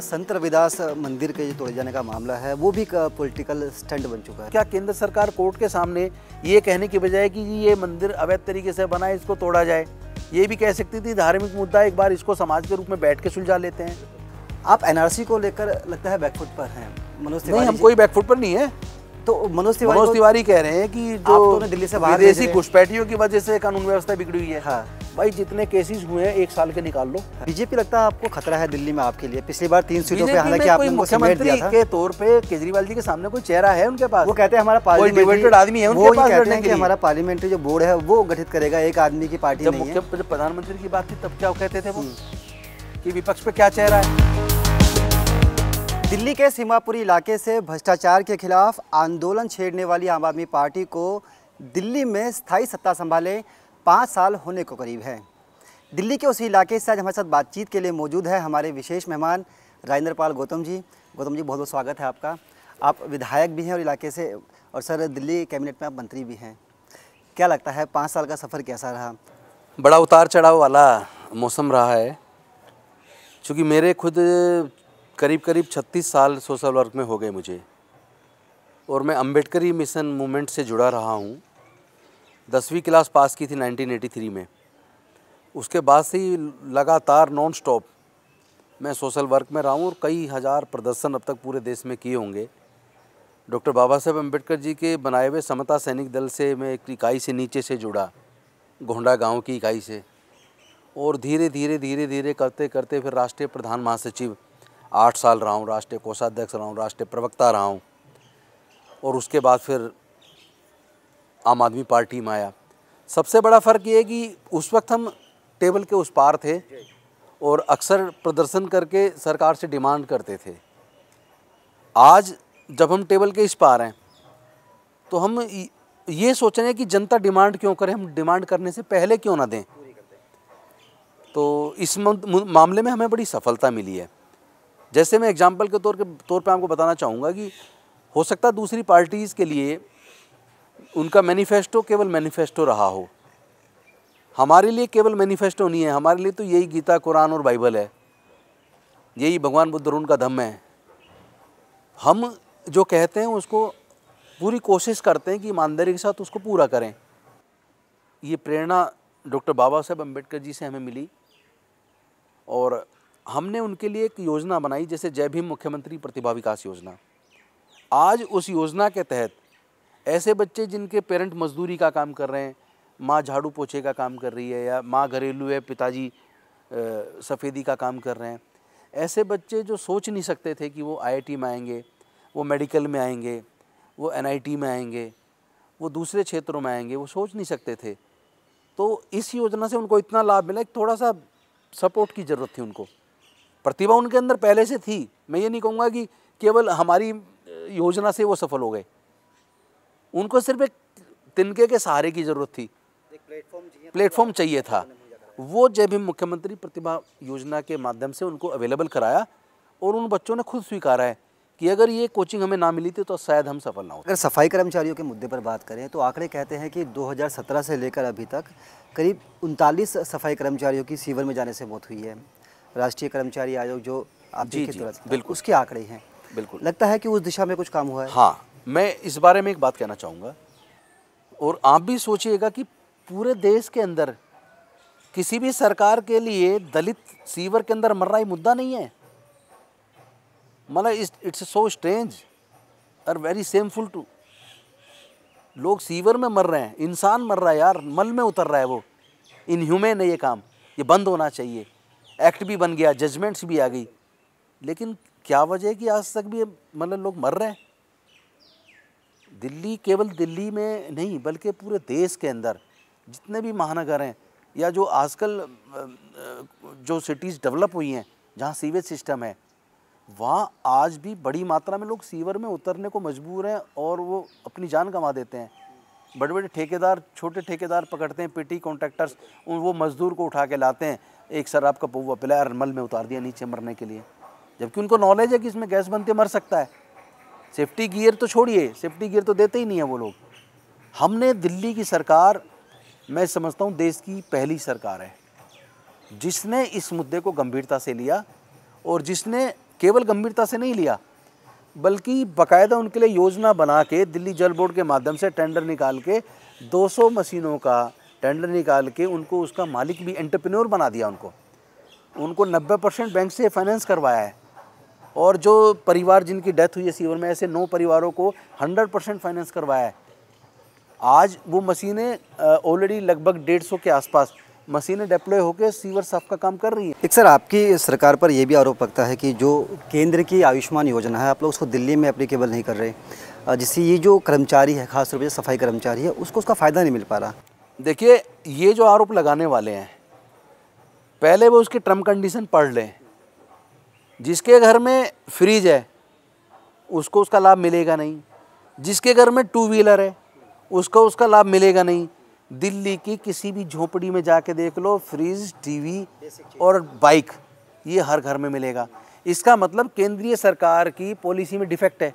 संत रविदास मंदिर के जो तोड़े जाने का मामला है वो भी पॉलिटिकल स्टंट बन चुका है। क्या केंद्र सरकार कोर्ट के सामने ये कहने की बजाय कि ये मंदिर अवैध तरीके से बना है इसको तोड़ा जाए? ये भी कह सकती थी धार्मिक मुद्दा एक बार इसको समाज के रूप में बैठ के सुलझा लेते हैं। आप एनआरसी को लेकर लगता है बैकफुट पर हैं? मनोज नहीं तिवारी हम कोई बैकफुट पर नहीं है। तो मनोज तिवारी मनोज तिवारी कह रहे हैं कि जो दिल्ली से बाहर विदेशी। घुसपैठियों की वजह से कानून व्यवस्था बिगड़ी हुई है। हाँ। भाई जितने केसेस हुए हैं एक साल के निकाल लो। बीजेपी लगता है आपको खतरा है दिल्ली में आपके लिए? पिछली बार तीन सीटों पे हालाँकि आपने मुख्यमंत्री के तौर पे केजरीवाल जी के सामने कोई चेहरा है उनके पास? वो कहते हैं हमारा कोई पार्लियामेंट्री आदमी है उनके वो पास कहते हैं के हमारा पार्लियामेंट्री जो बोर्ड है वो गठित करेगा एक आदमी की पार्टी जब मुख्य प्रधानमंत्री की बात थी तब क्या कहते थे वो? हम्म। कि विपक्ष पे क्या चेहरा है? दिल्ली के सीमापुरी इलाके से भ्रष्टाचार के खिलाफ आंदोलन छेड़ने वाली आम आदमी पार्टी को दिल्ली में स्थायी सत्ता संभाले पाँच साल होने को करीब है। दिल्ली के उसी इलाके से आज हमारे साथ बातचीत के लिए मौजूद है हमारे विशेष मेहमान राजेंद्र पाल गौतम जी। गौतम जी, बहुत बहुत स्वागत है आपका। आप विधायक भी हैं और इलाके से और सर, दिल्ली कैबिनेट में आप मंत्री भी हैं। क्या लगता है, पाँच साल का सफ़र कैसा रहा? बड़ा उतार चढ़ाव वाला मौसम रहा है। चूँकि मेरे खुद करीब करीब 36 साल सोशल वर्क में हो गए मुझे। और मैं अम्बेडकरी मिशन मूवमेंट से जुड़ा रहा हूँ। दसवीं क्लास पास की थी 1983 में। उसके बाद से ही लगातार नॉन स्टॉप मैं सोशल वर्क में रहा हूँ और कई हज़ार प्रदर्शन अब तक पूरे देश में किए होंगे। डॉक्टर बाबा साहेब अंबेडकर जी के बनाए हुए समता सैनिक दल से मैं एक इकाई से नीचे से जुड़ा, गोंडा गाँव की इकाई से। और धीरे धीरे धीरे धीरे करते करते फिर राष्ट्रीय प्रधान महासचिव आठ साल रहा हूँ, राष्ट्रीय कोषाध्यक्ष रहा हूँ, राष्ट्रीय प्रवक्ता रहा हूँ। और उसके बाद फिर आम आदमी पार्टी में आया। सबसे बड़ा फ़र्क ये है कि उस वक्त हम टेबल के उस पार थे और अक्सर प्रदर्शन करके सरकार से डिमांड करते थे। आज जब हम टेबल के इस पार हैं तो हम ये सोच रहे हैं कि जनता डिमांड क्यों करे? हम डिमांड करने से पहले क्यों ना दें? तो इस मामले में हमें बड़ी सफलता मिली है। जैसे मैं एग्ज़ाम्पल के तौर के, तौर पे आपको बताना चाहूँगा कि हो सकता है दूसरी पार्टीज़ के लिए उनका मैनिफेस्टो केवल मैनिफेस्टो रहा हो। हमारे लिए केवल मैनिफेस्टो नहीं है, हमारे लिए तो यही गीता, कुरान और बाइबल है। यही भगवान बुद्ध और उनका धम्म है। हम जो कहते हैं उसको पूरी कोशिश करते हैं कि ईमानदारी के साथ उसको पूरा करें। ये प्रेरणा डॉक्टर बाबा साहेब अंबेडकर जी से हमें मिली और हमने उनके लिए एक योजना बनाई, जैसे जय भीम मुख्यमंत्री प्रतिभा विकास योजना। आज उस योजना के तहत ऐसे बच्चे जिनके पेरेंट मजदूरी का काम कर रहे हैं, माँ झाड़ू पोछे का काम कर रही है या माँ घरेलू है पिताजी सफ़ेदी का काम कर रहे हैं, ऐसे बच्चे जो सोच नहीं सकते थे कि वो आईआईटी में आएँगे, वो मेडिकल में आएँगे, वो एनआईटी में आएँगे, वो दूसरे क्षेत्रों में आएँगे, वो सोच नहीं सकते थे। तो इस योजना से उनको इतना लाभ मिला कि थोड़ा सा सपोर्ट की ज़रूरत थी उनको। प्रतिभा उनके अंदर पहले से थी। मैं ये नहीं कहूँगा कि केवल हमारी योजना से वो सफल हो गए। उनको सिर्फ़ एक तिनके के सहारे की ज़रूरत थी। प्लेटफॉर्म चाहिए था। वो जय भीम मुख्यमंत्री प्रतिभा योजना के माध्यम से उनको अवेलेबल कराया और उन बच्चों ने खुद स्वीकारा है कि अगर ये कोचिंग हमें ना मिली थी तो शायद हम सफल ना होते। अगर सफ़ाई कर्मचारियों के मुद्दे पर बात करें तो आंकड़े कहते हैं कि 2017 से लेकर अभी तक करीब उनतालीस सफ़ाई कर्मचारियों की सीवर में जाने से मौत हुई है। राष्ट्रीय कर्मचारी आयोग जो आप जी, देखे जी, बिल्कुल। उसके आंकड़े हैं। बिल्कुल। लगता है कि उस दिशा में कुछ काम हुआ है। हाँ। मैं इस बारे में एक बात कहना चाहूँगा। और आप भी सोचिएगा कि पूरे देश के अंदर किसी भी सरकार के लिए दलित सीवर के अंदर मर रहा ये मुद्दा नहीं है। मतलब इट्स सो स्ट्रेंज और वेरी सेमफुल टू लोग सीवर में मर रहे हैं, इंसान मर रहा है यार, मल में उतर रहा है वो। इनह्यूमन है ये काम, ये बंद होना चाहिए। एक्ट भी बन गया जजमेंट्स भी आ गई। लेकिन क्या वजह है कि आज तक भी मतलब लोग मर रहे हैं? दिल्ली केवल दिल्ली में नहीं, बल्कि पूरे देश के अंदर, जितने भी महानगर हैं, या जो आजकल जो सिटीज़ डेवलप हुई हैं, जहाँ सीवेज सिस्टम है, वहाँ आज भी बड़ी मात्रा में लोग सीवर में उतरने को मजबूर हैं और वो अपनी जान गंवा देते हैं। बड़े बड़े ठेकेदार, छोटे ठेकेदार पकड़ते हैं पिटी कॉन्ट्रैक्टर्स उन, वो मजदूर को उठा के लाते हैं, एक शराब का पौवा पिलाया और मल में उतार दिया नीचे मरने के लिए। जबकि उनको नॉलेज है कि इसमें गैस बनते मर सकता है। सेफ्टी गियर तो छोड़िए, सेफ्टी गियर तो देते ही नहीं है वो लोग। हमने दिल्ली की सरकार, मैं समझता हूँ देश की पहली सरकार है, जिसने इस मुद्दे को गंभीरता से लिया और जिसने केवल गंभीरता से नहीं लिया, बल्कि बकायदा उनके लिए योजना बना के दिल्ली जल बोर्ड के माध्यम से टेंडर निकाल के 200 मशीनों का टेंडर निकाल के उनको उसका मालिक भी, एंटरप्रेन्योर बना दिया उनको। उनको 90 परसेंट बैंक से फाइनेंस करवाया है। और जो परिवार जिनकी डेथ हुई है सीवर में ऐसे नौ परिवारों को 100 परसेंट फाइनेंस करवाया है। आज वो मशीनें ऑलरेडी लगभग डेढ़ सौ के आसपास मशीनें डिप्लॉय होकर सीवर साफ़ का काम कर रही हैं। एक सर आपकी सरकार पर यह भी आरोप लगता है कि जो केंद्र की आयुष्मान योजना है आप लोग उसको दिल्ली में अप्लीकेबल नहीं कर रहे। जिससे ये जो कर्मचारी है खासतौर पर सफ़ाई कर्मचारी है उसको उसका फ़ायदा नहीं मिल पा रहा। देखिए ये जो आरोप लगाने वाले हैं पहले वो उसकी टर्म कंडीशन पढ़ लें। जिसके घर में फ्रिज है, उसको उसका लाभ मिलेगा नहीं। जिसके घर में टू व्हीलर है, उसको उसका लाभ मिलेगा नहीं। दिल्ली की किसी भी झोपड़ी में जाके देख लो फ्रिज टीवी और बाइक ये हर घर में मिलेगा। इसका मतलब केंद्रीय सरकार की पॉलिसी में डिफेक्ट है।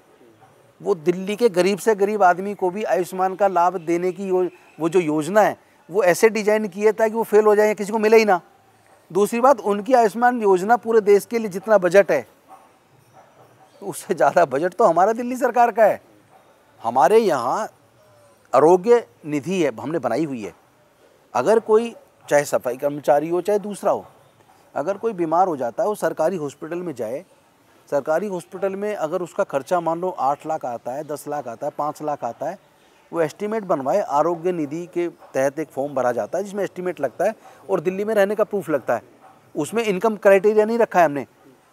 वो दिल्ली के गरीब से गरीब आदमी को भी आयुष्मान का लाभ देने की वो जो योजना है, वो ऐसे डिज़ाइन की है ताकि वो फेल हो जाए किसी को मिले ही ना। दूसरी बात, उनकी आयुष्मान योजना पूरे देश के लिए जितना बजट है, उससे ज़्यादा बजट तो हमारा दिल्ली सरकार का है। हमारे यहाँ आरोग्य निधि है, हमने बनाई हुई है। अगर कोई, चाहे सफ़ाई कर्मचारी हो, चाहे दूसरा हो, अगर कोई बीमार हो जाता है, वो सरकारी हॉस्पिटल में जाए। सरकारी हॉस्पिटल में अगर उसका खर्चा मान लो आठ लाख आता है, दस लाख आता है, पाँच लाख आता है वो एस्टीमेट बनवाए आरोग्य निधि के तहत एक फॉर्म भरा जाता है जिसमें एस्टीमेट लगता है और दिल्ली में रहने का प्रूफ लगता है। उसमें इनकम क्राइटेरिया नहीं रखा है हमने।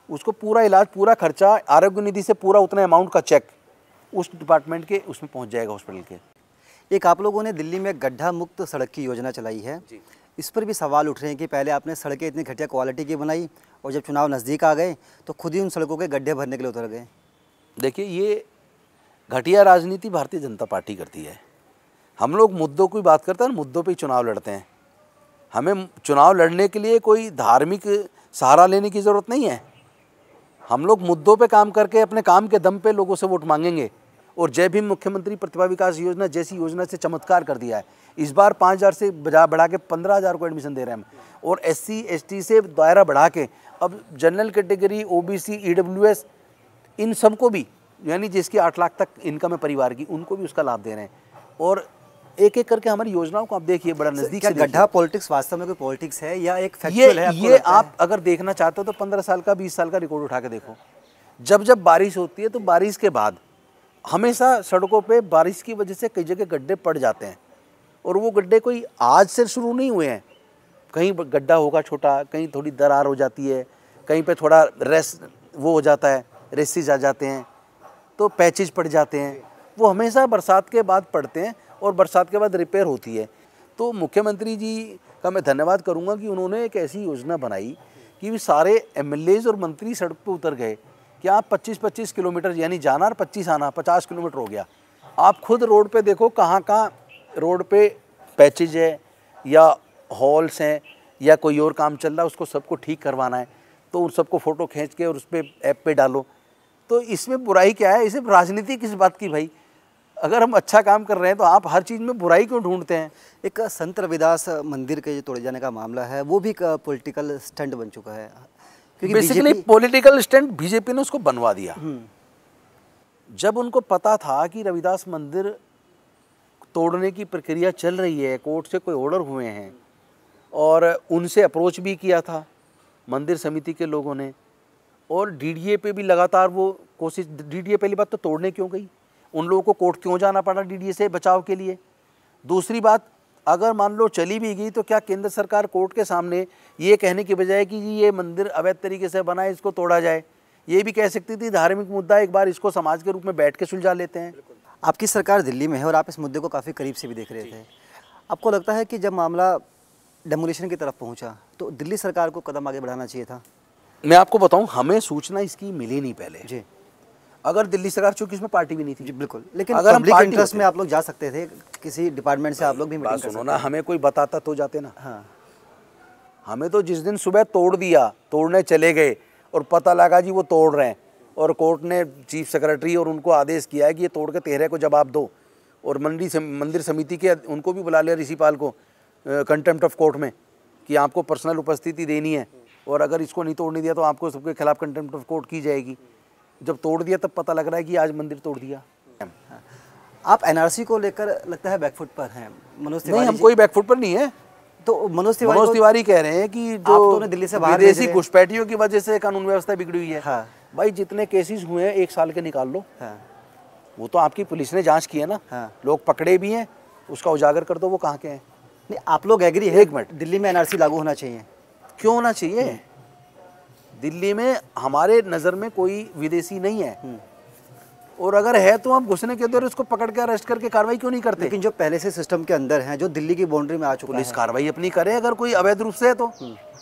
उसको पूरा इलाज पूरा खर्चा आरोग्य निधि से पूरा उतना अमाउंट का चेक उस डिपार्टमेंट के उसमें पहुँच जाएगा हॉस्पिटल के। एक आप लोगों ने दिल्ली में गड्ढा मुक्त सड़क की योजना चलाई है। इस पर भी सवाल उठ रहे हैं कि पहले आपने सड़कें इतनी घटिया क्वालिटी की बनाई और जब चुनाव नज़दीक आ गए तो खुद ही उन सड़कों के गड्ढे भरने के लिए उतर गए। देखिए ये घटिया राजनीति भारतीय जनता पार्टी करती है। हम लोग मुद्दों की बात करते हैं मुद्दों पे ही चुनाव लड़ते हैं। हमें चुनाव लड़ने के लिए कोई धार्मिक सहारा लेने की ज़रूरत नहीं है। हम लोग मुद्दों पे काम करके, अपने काम के दम पे लोगों से वोट मांगेंगे। और जय भीम मुख्यमंत्री प्रतिभा विकास योजना जैसी योजना से चमत्कार कर दिया है। इस बार पाँच हज़ार से बजा बढ़ा के पंद्रह हज़ार को एडमिशन दे रहे हैं हम। और एस सी एस टी से दायरा बढ़ा के, अब general category O B C E W S इन सबको भी यानी जिसकी आठ लाख तक इनकम है परिवार की उनको भी उसका लाभ दे रहे हैं। और एक एक करके हमारी योजनाओं को आप देखिए बड़ा नज़दीक क्या से गड्ढा पॉलिटिक्स वास्तव में कोई पॉलिटिक्स है या एक ये फैक्चुअल है ये लगता है? आप अगर देखना चाहते हो तो पंद्रह साल का बीस साल का रिकॉर्ड उठा के देखो। जब जब बारिश होती है तो बारिश के बाद हमेशा सड़कों पे बारिश की वजह से कई जगह गड्ढे पड़ जाते हैं। और वो गड्ढे कोई आज से शुरू नहीं हुए हैं। कहीं गड्ढा होगा छोटा कहीं थोड़ी दरार हो जाती है कहीं पे थोड़ा रेस वो हो जाता है रेसिस आ जाते हैं। तो पैचेज पड़ जाते हैं। वो हमेशा बरसात के बाद पड़ते हैं और बरसात के बाद रिपेयर होती है। तो मुख्यमंत्री जी का मैं धन्यवाद करूँगा कि उन्होंने एक ऐसी योजना बनाई कि सारे एम और मंत्री सड़क पर उतर गए। कि आप 25-25 किलोमीटर, यानी जाना और 25 आना 50 किलोमीटर हो गया। आप खुद रोड पे देखो कहाँ कहाँ रोड पे पैचेज है या हॉल्स हैं या कोई और काम चल रहा है, उसको सबको ठीक करवाना है। तो उन सबको फ़ोटो खींच के और उस पर ऐप पे डालो। तो इसमें बुराई क्या है? इसे राजनीति किस बात की भाई? अगर हम अच्छा काम कर रहे हैं तो आप हर चीज़ में बुराई क्यों ढूंढते हैं? एक संत रविदास मंदिर के जो तोड़े जाने का मामला है वो भी एक पॉलिटिकल स्टंट बन चुका है। क्योंकि बेसिकली पॉलिटिकल स्टैंड बीजेपी ने उसको बनवा दिया। जब उनको पता था कि रविदास मंदिर तोड़ने की प्रक्रिया चल रही है कोर्ट से कोई ऑर्डर हुए हैं और उनसे अप्रोच भी किया था मंदिर समिति के लोगों ने और डीडीए पे भी लगातार वो कोशिश डीडीए पहली बात तो तोड़ने क्यों गई? उन लोगों को कोर्ट क्यों जाना पड़ा डीडीए से बचाव के लिए? दूसरी बात अगर मान लो चली भी गई तो क्या केंद्र सरकार कोर्ट के सामने ये कहने की बजाय कि जी ये मंदिर अवैध तरीके से बना है इसको तोड़ा जाए? ये भी कह सकती थी धार्मिक मुद्दा एक बार इसको समाज के रूप में बैठ के सुलझा लेते हैं। आपकी सरकार दिल्ली में है और आप इस मुद्दे को काफ़ी करीब से भी देख रहे थे। आपको लगता है कि जब मामला डेमोलिशन की तरफ़ पहुँचा तो दिल्ली सरकार को कदम आगे बढ़ाना चाहिए था? मैं आपको बताऊँ हमें सूचना इसकी मिली नहीं पहले। जी। अगर दिल्ली सरकार चूँकि इसमें पार्टी भी नहीं थी। जी बिल्कुल। लेकिन अगर हम पब्लिक पार्टी इंटरेस्ट में आप लोग जा सकते थे किसी डिपार्टमेंट से आप लोग भी बात मीटिंग सुनो ना हमें कोई बताता तो जाते ना। हाँ। हमें तो जिस दिन सुबह तोड़ दिया तोड़ने चले गए और पता लगा जी वो तोड़ रहे हैं और कोर्ट ने चीफ सेक्रेटरी और उनको आदेश किया है कि ये तोड़ के तेरह को जवाब दो और मंडी से मंदिर समिति के उनको भी बुला लिया ऋषिपाल को कंटेम्प्ट ऑफ़ कोर्ट में कि आपको पर्सनल उपस्थिति देनी है। और अगर इसको नहीं तोड़ने दिया तो आपको सबके खिलाफ कंटेम्प्ट ऑफ़ कोर्ट की जाएगी। जब तोड़ दिया तब पता लग रहा है कि आज मंदिर तोड़ दिया। आप एनआरसी को लेकर लगता है बैकफुट पर हैं? मनोज तिवारी नहीं हम कोई बैकफुट पर नहीं है। तो मनोज तिवारी मनोज तिवारी कह रहे हैं कि आप तो जो दिल्ली से बाहर विदेशी घुसपैठियों की वजह से कानून व्यवस्था बिगड़ी हुई है। हाँ। भाई जितने केसेस हुए हैं एक साल के निकाल लो। हाँ। वो तो आपकी पुलिस ने जाँच की है ना। हाँ। लोग पकड़े भी हैं उसका उजागर कर दो वो कहाँ के हैं? नहीं आप लोग एग्री है एक मिनट। दिल्ली में एनआरसी लागू होना चाहिए। क्यों होना चाहिए? दिल्ली में हमारे नज़र में कोई विदेशी नहीं है। और अगर है तो हम घुसने के दौर उसको पकड़ के अरेस्ट करके कार्रवाई क्यों नहीं करते? लेकिन जो पहले से सिस्टम के अंदर हैं जो दिल्ली की बाउंड्री में आ चुका पुलिस कार्रवाई अपनी करे अगर कोई अवैध रूप से है तो।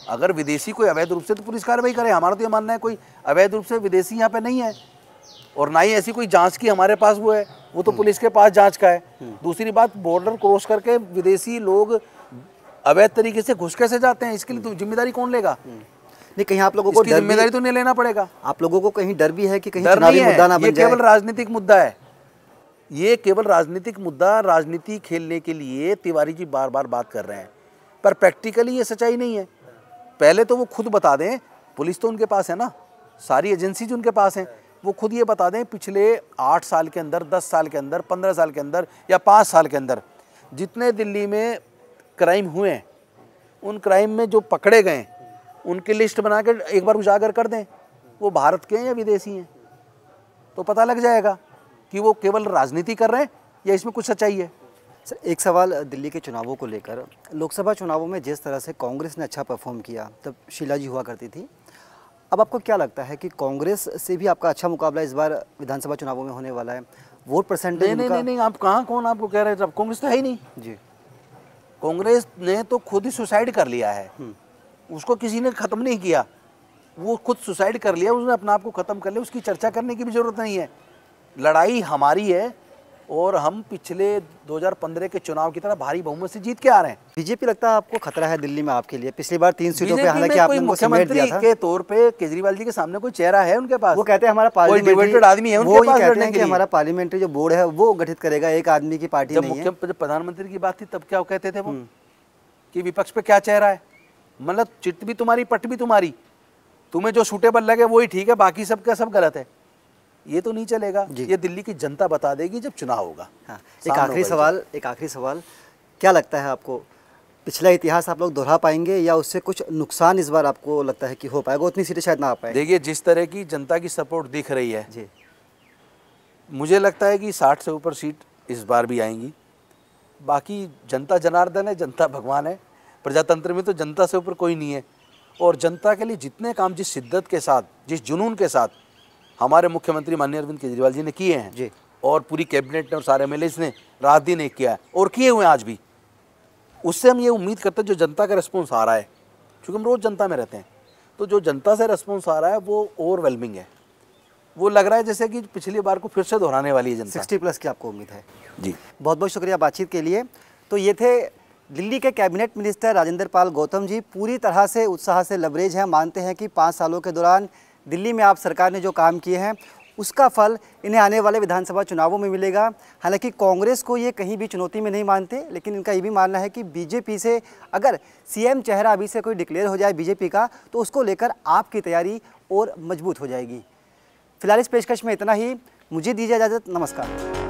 अगर विदेशी कोई अवैध रूप से तो पुलिस कार्रवाई करे। हमारा तो ये मानना है कोई अवैध रूप से विदेशी यहाँ पे नहीं है। और ना ही ऐसी कोई जाँच की हमारे पास वो है। वो तो पुलिस के पास जाँच का है। दूसरी बात बॉर्डर क्रॉस करके विदेशी लोग अवैध तरीके से घुस कैसे जाते हैं? इसके लिए तो ज़िम्मेदारी कौन लेगा? नहीं कहीं आप लोगों को ज़िम्मेदारी तो नहीं लेना पड़ेगा। आप लोगों को कहीं डर भी है कि कहीं चुनावी मुद्दा ना बन जाए? केवल राजनीतिक मुद्दा है। ये केवल राजनीतिक मुद्दा राजनीति खेलने के लिए तिवारी जी बार बार बात कर रहे हैं। पर प्रैक्टिकली ये सच्चाई नहीं है। पहले तो वो खुद बता दें पुलिस तो उनके पास है ना? सारी एजेंसीज उनके पास हैं वो खुद ये बता दें पिछले आठ साल के अंदर दस साल के अंदर पंद्रह साल के अंदर या पाँच साल के अंदर जितने दिल्ली में क्राइम हुए हैं। उन क्राइम में जो पकड़े गए उनकी लिस्ट बना के एक बार उजागर कर दें। वो भारत के हैं या विदेशी हैं? तो पता लग जाएगा कि वो केवल राजनीति कर रहे हैं या इसमें कुछ सच्चाई है। सर एक सवाल दिल्ली के चुनावों को लेकर। लोकसभा चुनावों में जिस तरह से कांग्रेस ने अच्छा परफॉर्म किया तब शीला जी हुआ करती थी। अब आपको क्या लगता है कि कांग्रेस से भी आपका अच्छा मुकाबला इस बार विधानसभा चुनावों में होने वाला है? वोट परसेंटेज नहीं नहीं नहीं नहीं आप कहाँ कौन आपको कह रहे हैं? जब कांग्रेस तो है ही नहीं। जी। कांग्रेस ने तो खुद ही सुसाइड कर लिया है। उसको किसी ने ख़त्म नहीं किया। वो खुद सुसाइड कर लिया उसने अपने आप को ख़त्म कर लिया उसकी चर्चा करने की भी ज़रूरत नहीं है। लड़ाई हमारी है और हम पिछले 2015 के चुनाव की तरह भारी बहुमत से जीत के आ रहे हैं। बीजेपी लगता है आपको खतरा है दिल्ली में आपके लिए? पिछली बार तीन सीटों पे हालाँकि आपने मुख्यमंत्री के तौर पे केजरीवाल जी के सामने कोई चेहरा है उनके पास? वो कहते हैं हमारा कोई पार्लियामेंट्री आदमी है वो पास कहते हैं कि हमारा पार्लियामेंट्री जो बोर्ड है वो गठित करेगा एक आदमी की पार्टी नहीं है। प्रधानमंत्री की बात थी तब क्या कहते थे वो? कि विपक्ष पे क्या चेहरा है? मतलब चिट भी तुम्हारी पट भी तुम्हारी। तुम्हें जो सूटेबल लगे वही ठीक है बाकी सब का सब गलत है। ये तो नहीं चलेगा। ये दिल्ली की जनता बता देगी जब चुनाव होगा। हाँ, एक आखिरी सवाल एक आखिरी सवाल। क्या लगता है आपको पिछला इतिहास आप लोग दोहरा पाएँगे या उससे कुछ नुकसान इस बार आपको लगता है कि हो पाएगा? उतनी सीटें शायद ना आ पाए। देखिए जिस तरह की जनता की सपोर्ट दिख रही है जी। मुझे लगता है कि साठ से ऊपर सीट इस बार भी आएँगी। बाकी जनता जनार्दन है जनता भगवान है। प्रजातंत्र में तो जनता से ऊपर कोई नहीं है। और जनता के लिए जितने काम जिस शिद्दत के साथ जिस जुनून के साथ हमारे मुख्यमंत्री माननीय अरविंद केजरीवाल जी ने किए हैं। जी। और पूरी कैबिनेट ने और सारे एम ने रात दिन एक किया है और किए हुए हैं आज भी। उससे हम ये उम्मीद करते हैं जो जनता का रिस्पॉन्स आ रहा है क्योंकि हम रोज़ जनता में रहते हैं तो जो जनता से रिस्पॉन्स आ रहा है वो ओवरवेलमिंग है। वो लग रहा है जैसे कि पिछली बार को फिर से दोहराने वाली है जनता। सिक्सटी प्लस की आपको उम्मीद है। जी। बहुत बहुत शुक्रिया बातचीत के लिए। तो ये थे दिल्ली के कैबिनेट मिनिस्टर राजेंद्र पाल गौतम जी। पूरी तरह से उत्साह से लबरेज हैं मानते हैं कि पाँच सालों के दौरान दिल्ली में आप सरकार ने जो काम किए हैं, उसका फल इन्हें आने वाले विधानसभा चुनावों में मिलेगा। हालाँकि कांग्रेस को ये कहीं भी चुनौती में नहीं मानते, लेकिन इनका ये भी मानना है कि बीजेपी से अगर सीएम चेहरा अभी से कोई डिक्लेयर हो जाए बीजेपी का तो उसको लेकर आपकी तैयारी और मज़बूत हो जाएगी। फ़िलहाल इस पेशकश में इतना ही। मुझे दीजिए इजाज़त। नमस्कार।